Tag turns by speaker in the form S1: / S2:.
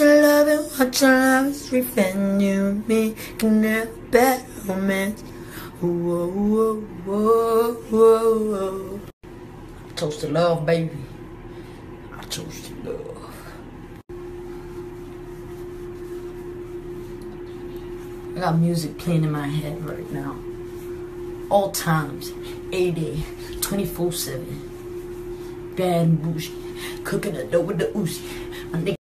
S1: your love and watch you love is revenge you me can never better romance. Whoa, whoa, whoa, whoa, whoa. I chose to love, baby. I chose to love. I got music playing in my head right now. All times, 80, 24 7. Bad and bougie. Cooking a dough with the Uzi. My nigga